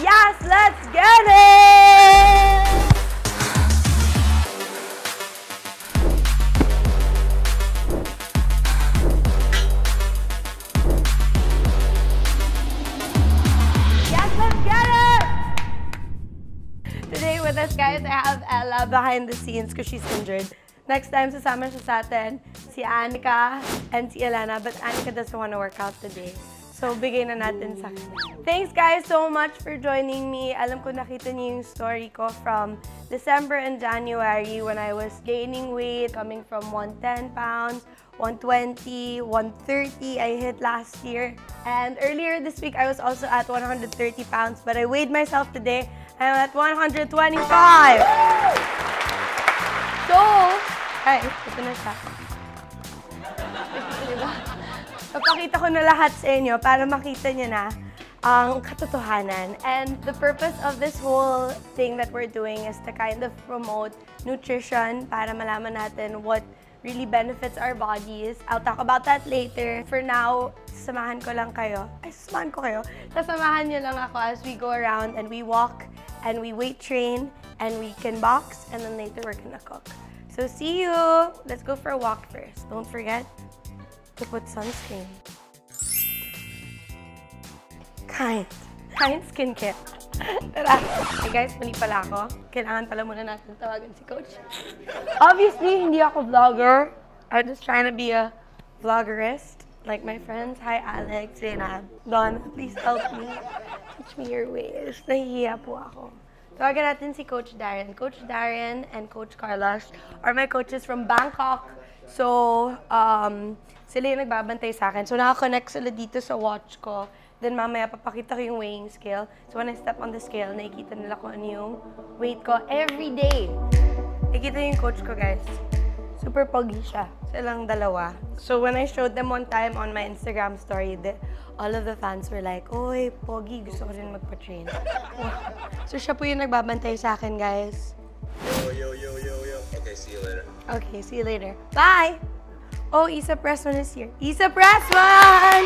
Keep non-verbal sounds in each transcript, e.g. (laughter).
Yes, let's get it! Yes, let's get it! Today with us, guys, I have Ella behind the scenes because she's injured. Next time, sasama siya sa atin, si Anika and si Elena, but Anika doesn't want to work out today. So, bigay na natin sa kanya. Thanks, guys, so much for joining me. Alam ko nakita niyo yung story ko from December and January when I was gaining weight, coming from 110 pounds, 120, 130 I hit last year. And earlier this week, I was also at 130 pounds, but I weighed myself today. I'm at 125. So, ay, ito na siya. (laughs) Papakita ko na lahat sa inyo para makita niyo na ang katotohanan. And the purpose of this whole thing that we're doing is to kind of promote nutrition para malaman natin what really benefits our bodies. I'll talk about that later. For now, samahan ko lang kayo. Ay, samahan ko kayo. Sasamahan niyo lang ako as we go around and we walk and we weight train and we can box and then later we're gonna cook. So see you! Let's go for a walk first. Don't forget to put sunscreen. Kind. Kind skincare. (laughs) Tara. Hey guys, mali pala ako. Kailangan pala muna natin tawagan si Coach. (laughs) Obviously, hindi ako vlogger. I'm just trying to be a vloggerist. Like my friends. Hi, Alex, Zainab. Donna, please help me. Teach me your ways. Nahihiya po ako. Tawagan natin si Coach Darren. Coach Darren and Coach Carlos are my coaches from Bangkok. So, um, sila yung nagbabantay sa akin. So, nakakonect sila dito sa watch ko. Then, mamaya papakita ko yung weighing scale. So, when I step on the scale, nakikita nila kung ano yung weight ko every day. Nakikita yung coach ko, guys. Super pogi siya. Silang dalawa. So, when I showed them one time on my Instagram story, the, all of the fans were like, Oy, pogi, gusto ko rin magpa-train. (laughs) so, siya po yung nagbabantay sa akin, guys. Yo, yo, yo, yo, yo. Okay, see you later. Okay, see you later. Bye! Oh, Isa Pressman is here. Isa Pressman!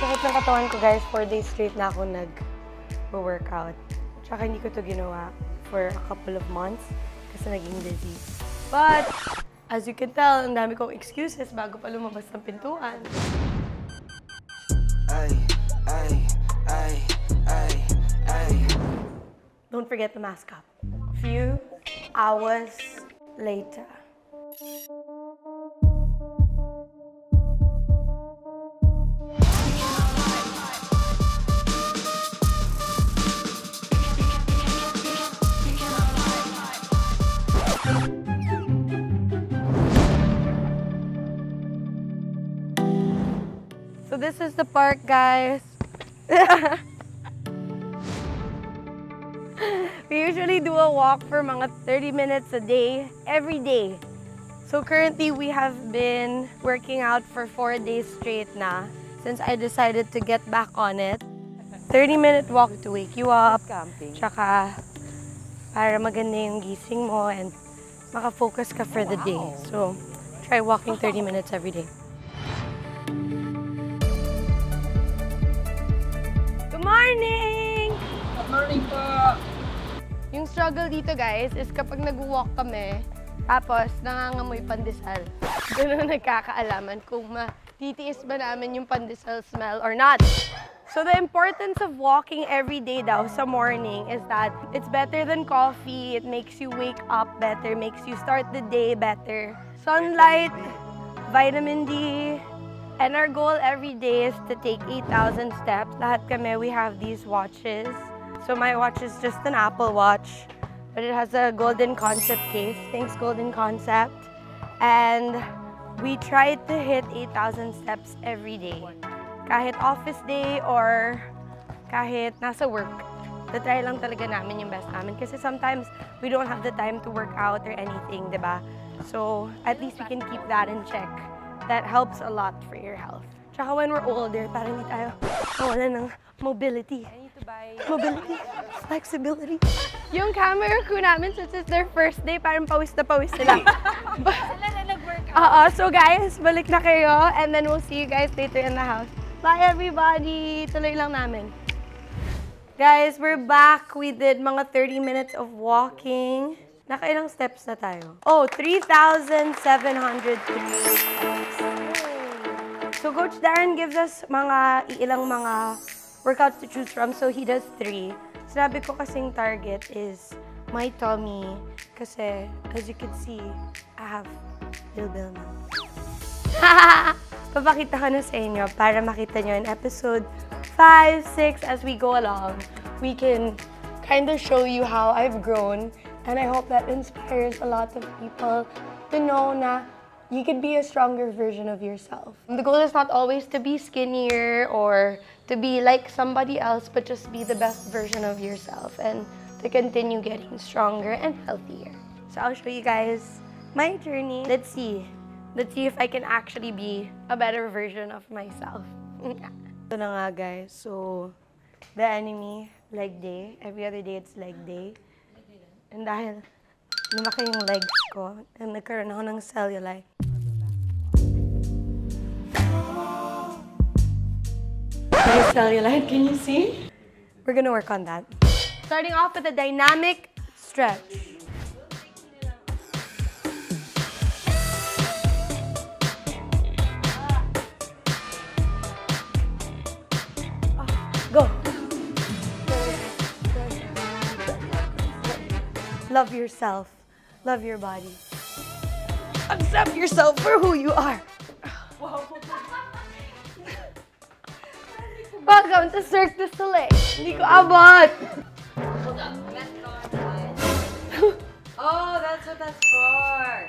Sakit ng katawan ko, guys. Four days straight na ako nag-workout. Tsaka hindi ko to ginawa for a couple of months kasi naging busy. But, as you can tell, ang dami kong excuses bago pa lumabas ng pintuan. Ay, ay, ay, ay, ay. Don't forget to mask up. Few hours later. This is the park, guys. (laughs) We usually do a walk for mga 30 minutes a day, every day. So currently, we have been working out for four days straight na since I decided to get back on it. 30-minute walk to wake you up. Camping. Tsaka para maganda yung gising mo and makafocus ka for the day. So, try walking 30 minutes every day. Morning! Good morning po! Yung struggle dito guys is kapag nag-walk kami, tapos nangangamoy pandesal. (laughs) Ganun nagkakaalaman kung matitiis ba namin yung pandesal smell or not. So the importance of walking every day daw sa morning is that it's better than coffee, it makes you wake up better, makes you start the day better. Sunlight, vitamin D, and our goal every day is to take 8,000 steps. Lahat kami, we have these watches. So my watch is just an Apple Watch, but it has a golden concept case. Thanks, Golden Concept. And we try to hit 8,000 steps every day. Kahit office day or kahit nasa work. The Tatry lang talaga namin yung best namin. Kasi sometimes we don't have the time to work out or anything, di ba? So at least we can keep that in check. That helps a lot for your health. Tsaka when we're older, parang hindi tayo mawala ng mobility. I need to buy... Mobility, flexibility. Yung camera crew namin, since it's their first day, parang pawis na pawis sila. Sila na nag-workout. Oo, so guys, balik na kayo and then we'll see you guys later in the house. Bye everybody! Tuloy lang namin. Guys, we're back. We did mga 30 minutes of walking. Nakailang steps na tayo? Oh, 3,703 steps. So Coach Darren gives us mga ilang mga workouts to choose from. So he does three. Sinabi ko kasing target is my tummy. Kasi, as you can see, I have little now. (laughs) Papakita ko na sa inyo para makita nyo in episode 5, 6 as we go along. We can kind of show you how I've grown and I hope that inspires a lot of people to know na you could be a stronger version of yourself. The goal is not always to be skinnier or to be like somebody else, but just be the best version of yourself and to continue getting stronger and healthier. So I'll show you guys my journey. Let's see. Let's see if I can actually be a better version of myself. (laughs) Ito na nga guys. So, the enemy, leg day. Every other day it's leg day. And dahil lumaki yung legs ko, and nagkaroon ako ng cellulite. My cellulite, can you see? We're gonna work on that. Starting off with a dynamic stretch. Love yourself. Love your body. Accept yourself for who you are. Welcome to Cirque du Soleil. Hindi ko abot. Oh, that's what that's for.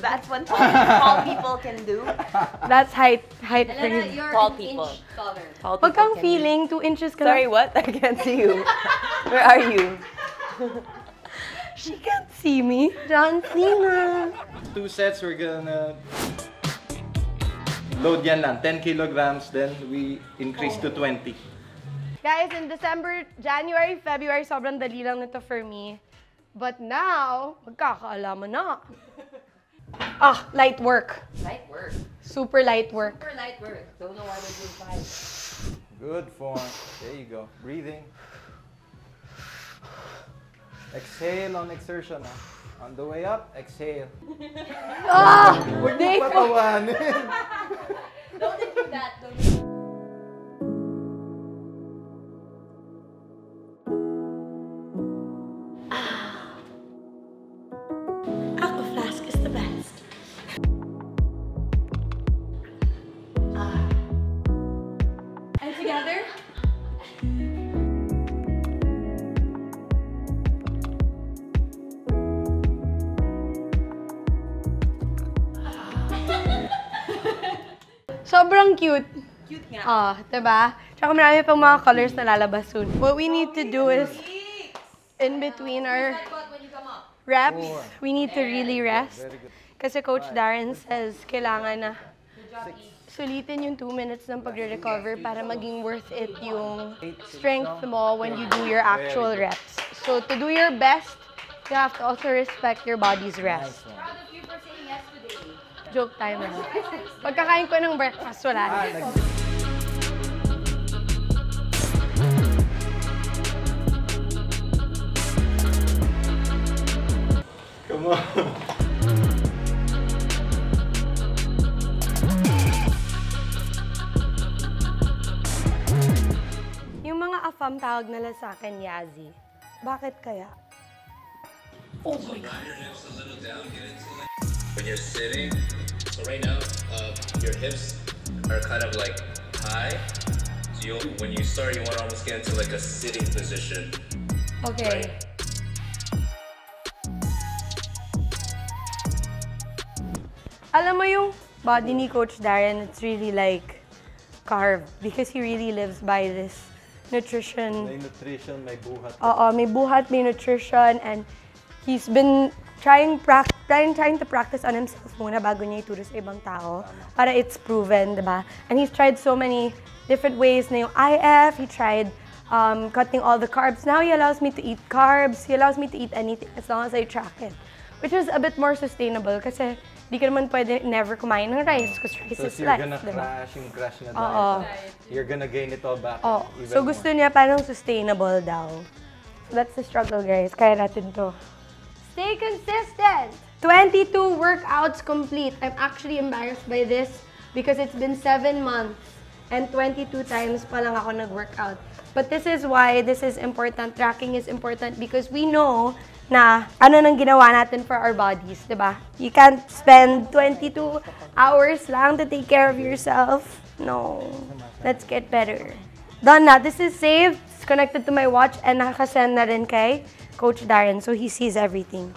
That's what tall people can do. (laughs) That's height, height for Elena, you. you're Tall an people. inch taller. Tall Huwag people kang can feeling, two inches ka do- Sorry, what? (laughs) I can't see you. (laughs) Where are you? She can't see me. John Cena. Two sets, we're gonna load yan lang, 10 kilograms, then we increase to 20. Guys, in December, January, February, sobrang dali lang nito for me. But now, magkakaalaman na. Ah, light work. Light work. Super light work. Super light work. Don't know why we're doing five. Good form. There you go. Breathing. Exhale on exertion. ah. On the way up, exhale. Ah! Huwag ko- patawanin. Sobrang cute. Cute nga. Ah, diba? Tsaka marami pang mga colors na lalabas soon. What we need to do is, in between our But when you come up. reps, we need to really rest. Kasi Coach Darren says, kailangan na sulitin yung 2 minutes ng pagre-recover para maging worth it yung strength mo when you do your actual reps. So to do your best, you have to also respect your body's rest. Proud of you for saying yes today. Joke time lang. Pagkakain ko ng breakfast, wala na. Ah, Come on. Yung mga afam tawag nila sa akin, Yazi. Bakit kaya? When you're sitting, so right now, uh, your hips are kind of like high. So you, when you start, you want to almost get into like a sitting position. Okay. Alam mo yung body ni Coach Darren, it's really like carved because he really lives by this nutrition. May nutrition, may buhat. Oo, may buhat, may nutrition, and he's been trying, prac- trying, trying to practice on himself muna bago niya ituro sa ibang tao para it's proven, di ba? And he's tried so many different ways na yung IF, he tried um, cutting all the carbs. Now he allows me to eat carbs, he allows me to eat anything as long as I track it. Which is a bit more sustainable kasi di ka naman pwede never kumain ng rice because rice So, is you're life, gonna diba? crash yung crash na diet. You're gonna gain it all back. Oh, so more. gusto niya parang sustainable daw. So that's the struggle, guys. Kaya natin to. Stay consistent! 22 workouts complete. I'm actually embarrassed by this because it's been 7 months and 22 times pa lang ako nag-workout. But this is why this is important. Tracking is important because we know na ano nang ginawa natin for our bodies, di ba? You can't spend 22 hours lang to take care of yourself. No. Let's get better. Done na. This is saved. It's connected to my watch and nakasend na rin kay Coach Darren so he sees everything.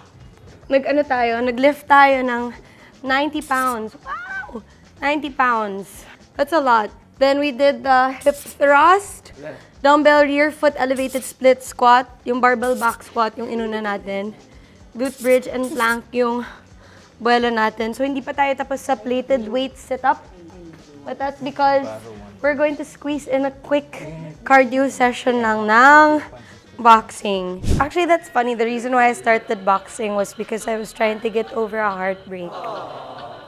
Nag-ano tayo, nag-lift tayo ng 90 pounds. Wow! 90 pounds. That's a lot. Then we did the hip thrust, dumbbell rear foot elevated split squat, yung barbell back squat yung inuna natin. Glute bridge and plank yung buwelo natin. So hindi pa tayo tapos sa plated weight sit-up. But that's because we're going to squeeze in a quick cardio session lang ng boxing. Actually, that's funny. The reason why I started boxing was because I was trying to get over a heartbreak.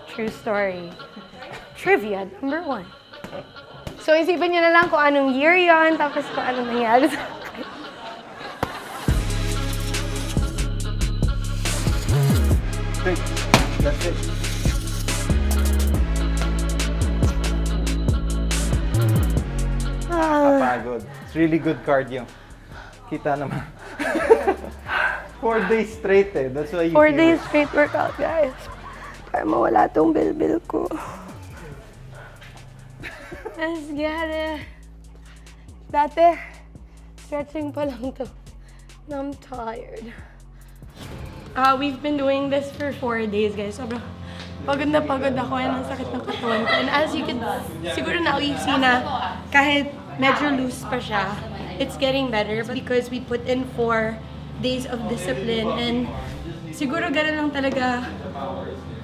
True story. Trivia number one. So, isipin niyo na lang kung anong year yon, tapos kung anong nangyari sa akin. That's it. Ah. It's really good cardio. Kita naman. (laughs) Four days straight eh. That's why you four days it. straight workout, guys. Para mawala tong bilbil ko. Let's get it. Dati, stretching pa lang to. And I'm tired. Uh, we've been doing this for four days, guys. Sobrang pagod na pagod ako and ang sakit ng katawan ko. And as you can, siguro na see na kahit medyo loose pa siya, it's getting better because we put in four days of discipline and siguro ganun lang talaga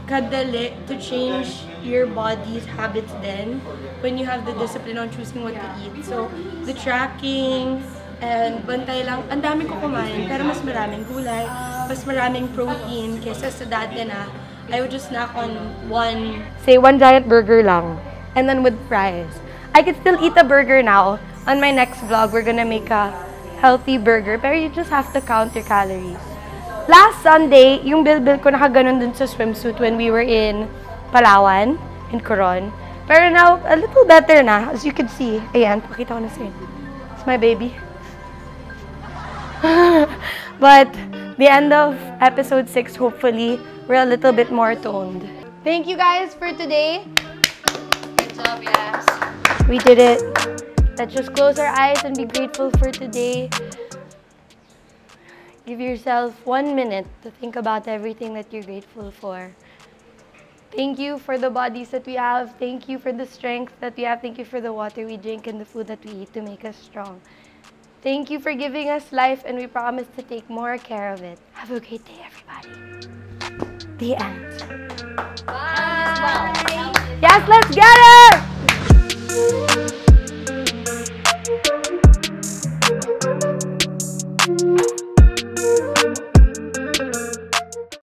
kadali to change your body's habits then when you have the discipline on choosing what to eat. So, the tracking, and bantay lang, ang dami ko kumain, pero mas maraming gulay, mas maraming protein kaysa sa dati na I would just snack on one, say one giant burger lang, and then with fries. I could still eat a burger now. On my next vlog, we're gonna make a healthy burger, pero you just have to count your calories. Last Sunday, yung bilbil ko nakaganon dun sa swimsuit when we were in Palawan, in Coron. Pero now, a little better na, as you can see. Ayan, pakita ko na sa'yo. It's my baby. (laughs) but the end of episode 6, hopefully, we're a little bit more toned. Thank you guys for today. Good job, yes. We did it. Let's just close our eyes and be grateful for today. Give yourself one minute to think about everything that you're grateful for. Thank you for the bodies that we have. Thank you for the strength that we have. Thank you for the water we drink and the food that we eat to make us strong. Thank you for giving us life, and we promise to take more care of it. Have a great day, everybody. The end. Bye. Yes, let's get it!